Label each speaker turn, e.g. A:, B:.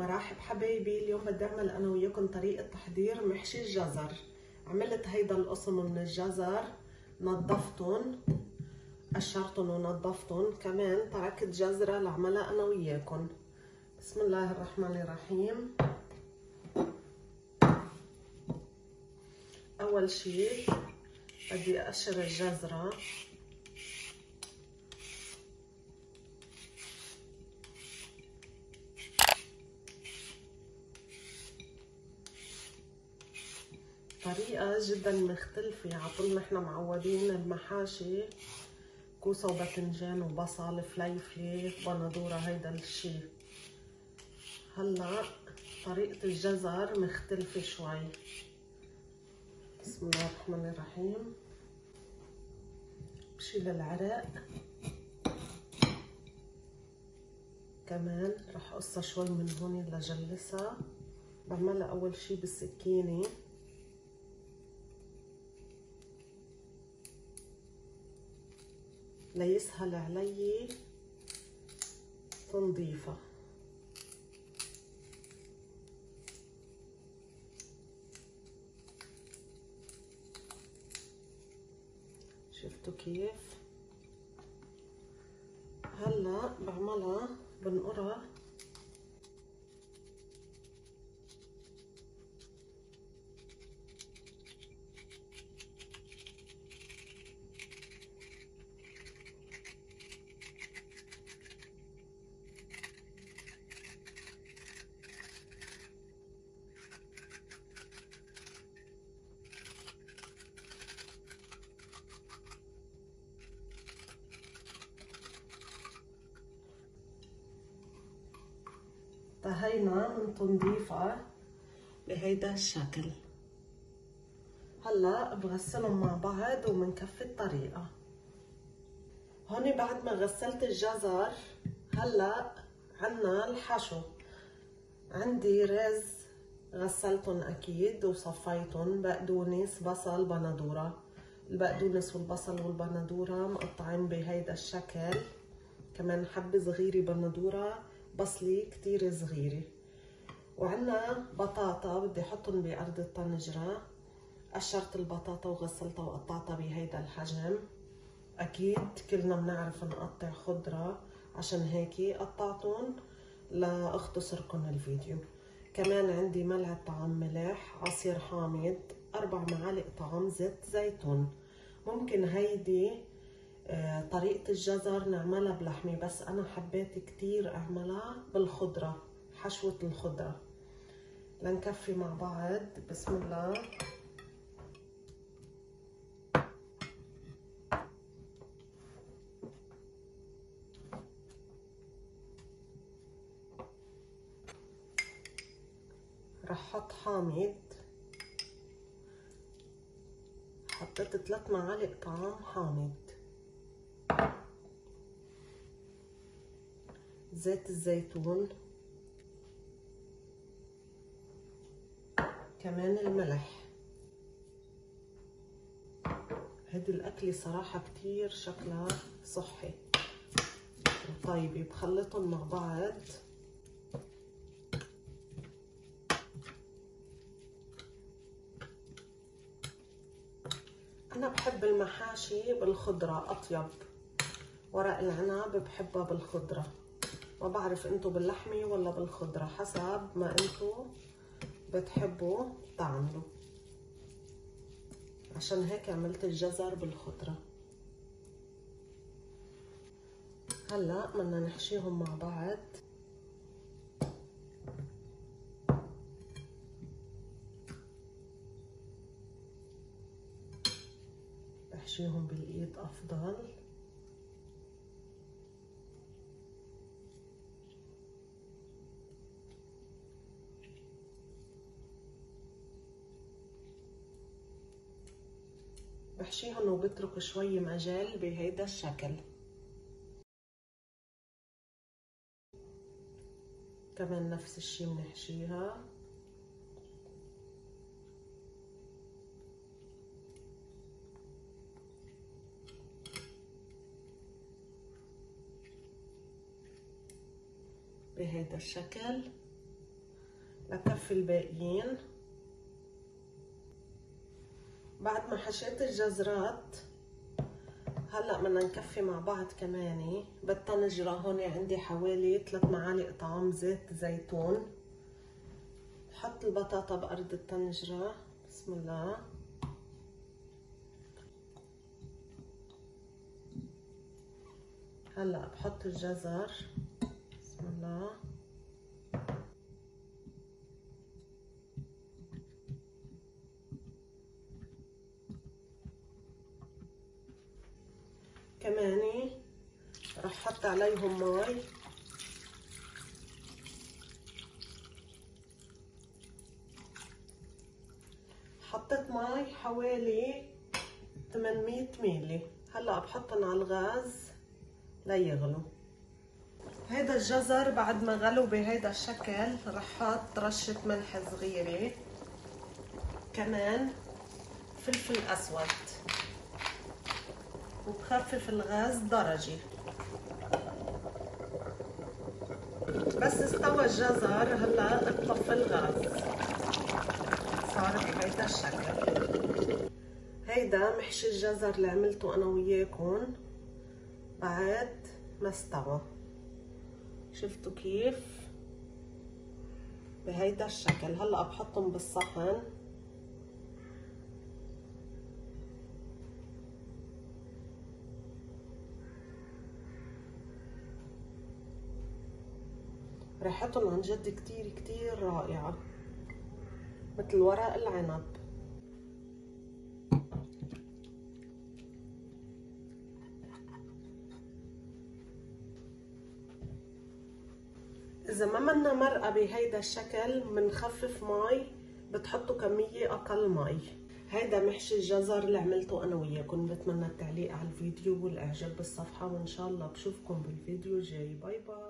A: مرحب حبايبي اليوم بدي أعمل أنا وياكم طريقة تحضير محشي الجزر. عملت هيدا القسم من الجزر نظفتهم قشرتهم ونظفتهم كمان تركت جزرة لعملها أنا وياكم. بسم الله الرحمن الرحيم. أول شي بدي أقشر الجزرة. طريقة جدا مختلفة. عطول نحن معودين المحاشي كوسة وباذنجان وبصل فليفلة بندورة هيدا الشي. هلأ طريقة الجزر مختلفة شوي. بسم الله الرحمن الرحيم. بشيل العرق كمان رح قصها شوي من هون لجلسها. بعملها أول شي بالسكينة. ليسهل علي تنظيفها شفتوا كيف؟ هلا بعملها بنقرها انتهينا من تنظيفها بهيدا الشكل. هلا بغسلهم مع بعض ومنكفي الطريقة. هون بعد ما غسلت الجزر هلا عنا الحشو. عندي رز غسلتهم أكيد وصفيتهم بقدونس بصل بندورة. البقدونس والبصل والبندورة مقطعين بهيدا الشكل. كمان حبة صغيرة بندورة. بصلة كتير صغيرة. وعنا بطاطا بدي أحطهم بأرض الطنجرة قشرت البطاطا وغسلتها وقطعتها بهيدا الحجم. أكيد كلنا بنعرف نقطع خضرة. عشان هيك قطعتهم لأختصركم الفيديو. كمان عندي ملعقة طعام ملح عصير حامض أربع معالق طعام زيت زيتون. ممكن هيدي طريقة الجزر نعملها بلحمة بس أنا حبيت كتير أعملها بالخضرة حشوة الخضرة. لنكفي مع بعض بسم الله. رح حط حامض. حطيت ثلاث معالق طعام حامض. زيت الزيتون. كمان الملح. هيدي الأكلة صراحة كتير شكلها صحي. وطيبة بخلطهم مع بعض. أنا بحب المحاشي بالخضرة أطيب. ورق العنب بحبها بالخضرة. ما بعرف انتو باللحمة ولا بالخضرة حسب ما انتو بتحبوا تعملوا. عشان هيك عملت الجزر بالخضرة. هلا بدنا نحشيهم مع بعض. بحشيهم بالإيد أفضل. بحشيهم وبترك شوي مجال بهيدا الشكل. كمان نفس الشي بنحشيها بهيدا الشكل. لكفي الباقيين. بعد ما حشيت الجزرات هلأ بدنا نكفي مع بعض كمان بالطنجرة هون عندي حوالي 3 معالق طعام زيت زيتون. بحط البطاطا بأرض الطنجرة. بسم الله. هلأ بحط الجزر. بسم الله. كمان رح حط عليهم مي حطيت مي حوالي 800 ميلي هلأ بحطهم على الغاز ليغلوا. هيدا الجزر بعد ما غلوا بهيدا الشكل رح حط رشة ملح صغيرة. كمان فلفل أسود. وبخفف الغاز درجة بس استوى الجزر هلا بطفي الغاز. صار بهيدا الشكل. هيدا محشي الجزر اللي عملته أنا وياكم بعد ما استوى. شفتوا كيف؟ بهيدا الشكل. هلا بحطهم بالصحن. ريحتهم عن جد كتير كتير رائعة مثل ورق العنب. إذا ما منا مرقة بهيدا الشكل منخفف مي بتحطوا كمية أقل مي. هيدا محشي الجزر اللي عملته أنا وياكم بتمنى التعليق على الفيديو والإعجاب بالصفحة وإن شاء الله بشوفكم بالفيديو الجاي. bye bye.